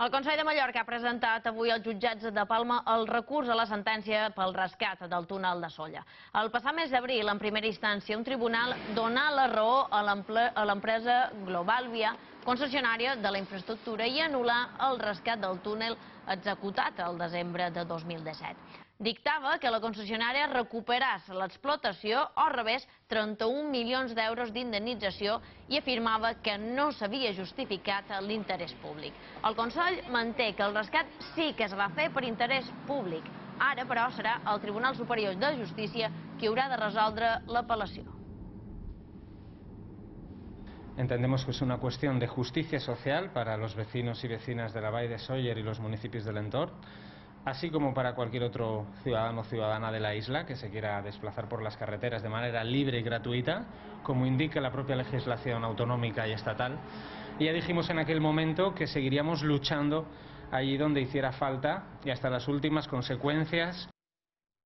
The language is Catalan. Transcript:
El Consell de Mallorca ha presentat avui als jutjats de Palma el recurs a la sentència pel rescat del túnel de Solla. El passat mes d'abril, en primera instància, un tribunal donà la raó a l'empresa Globalvia, concessionària de la infraestructura, i anul·lar el rescat del túnel executat el desembre de 2017 dictava que la concessionària recuperés l'explotació o rebés 31 milions d'euros d'indemnització i afirmava que no s'havia justificat l'interès públic. El Consell manté que el rescat sí que es va fer per interès públic. Ara, però, serà el Tribunal Superior de Justícia qui haurà de resoldre l'apel·lació. Entendemos que es una cuestión de justicia social para los vecinos y vecinas de la Valle de Sóller y los municipios del entorno así como para cualquier otro ciudadano o ciudadana de la isla que se quiera desplazar por las carreteras de manera libre y gratuita, como indica la propia legislación autonómica y estatal. Y ya dijimos en aquel momento que seguiríamos luchando allí donde hiciera falta y hasta las últimas consecuencias.